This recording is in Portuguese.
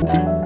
Bye.